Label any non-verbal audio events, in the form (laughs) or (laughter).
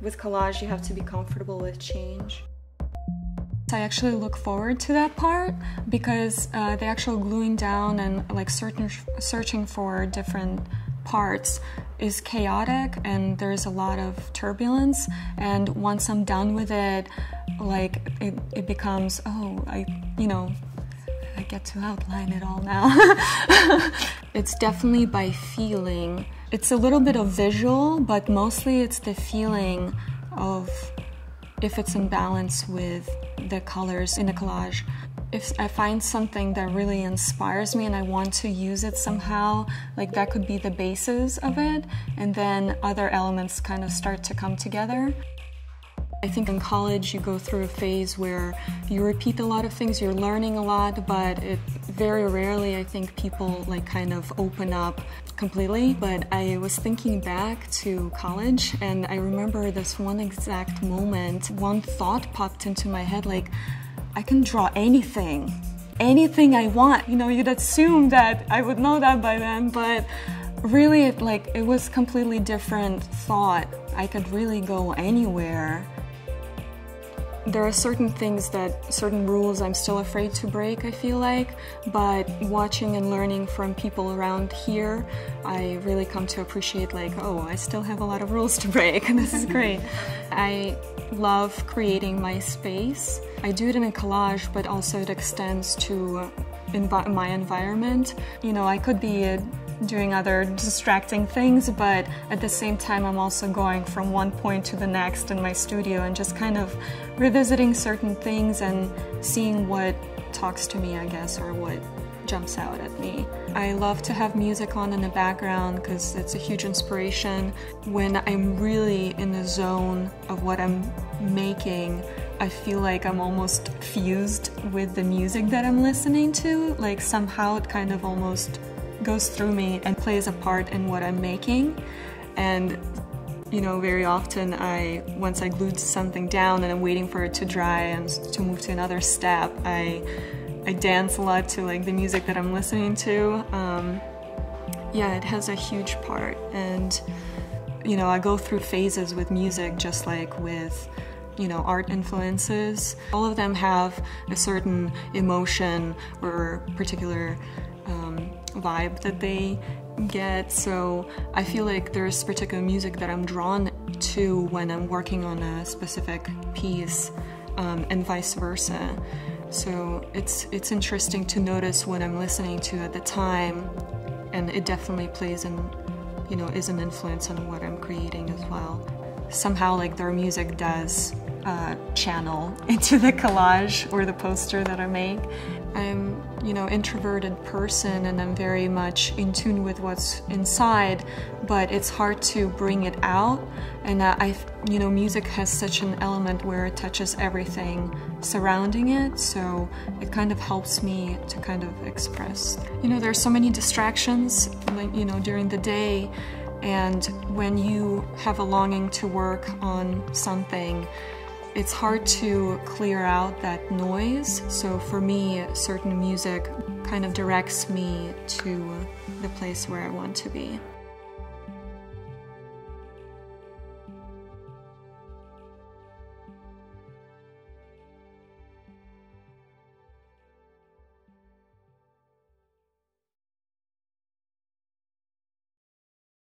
with collage, you have to be comfortable with change. I actually look forward to that part because uh, the actual gluing down and like certain searching for different parts is chaotic and there's a lot of turbulence and once I'm done with it like it, it becomes oh I you know I get to outline it all now (laughs) it's definitely by feeling it's a little bit of visual but mostly it's the feeling of if it's in balance with the colors in the collage. If I find something that really inspires me and I want to use it somehow, like that could be the basis of it, and then other elements kind of start to come together. I think in college you go through a phase where you repeat a lot of things, you're learning a lot, but it very rarely I think people like kind of open up completely. But I was thinking back to college and I remember this one exact moment, one thought popped into my head like, I can draw anything, anything I want. You know, you'd assume that I would know that by then, but really it like it was completely different thought. I could really go anywhere there are certain things that, certain rules I'm still afraid to break, I feel like, but watching and learning from people around here, I really come to appreciate like, oh, I still have a lot of rules to break, and (laughs) this is great. I love creating my space. I do it in a collage, but also it extends to envi my environment. You know, I could be doing other distracting things, but at the same time, I'm also going from one point to the next in my studio and just kind of revisiting certain things and seeing what talks to me, I guess, or what jumps out at me. I love to have music on in the background because it's a huge inspiration. When I'm really in the zone of what I'm making, I feel like I'm almost fused with the music that I'm listening to. Like somehow it kind of almost goes through me and plays a part in what I'm making. And you know, very often I, once I glued something down and I'm waiting for it to dry and to move to another step, I, I dance a lot to like the music that I'm listening to. Um, yeah, it has a huge part. And, you know, I go through phases with music just like with, you know, art influences. All of them have a certain emotion or particular um, vibe that they get. So I feel like there's particular music that I'm drawn to when I'm working on a specific piece, um, and vice versa. So it's it's interesting to notice what I'm listening to at the time, and it definitely plays and you know is an influence on what I'm creating as well. Somehow, like their music does uh, channel (laughs) into the collage or the poster that I make. I'm, you know, introverted person and I'm very much in tune with what's inside, but it's hard to bring it out. And uh, I, you know, music has such an element where it touches everything surrounding it, so it kind of helps me to kind of express. You know, there's so many distractions, you know, during the day, and when you have a longing to work on something, it's hard to clear out that noise. So for me, certain music kind of directs me to the place where I want to be.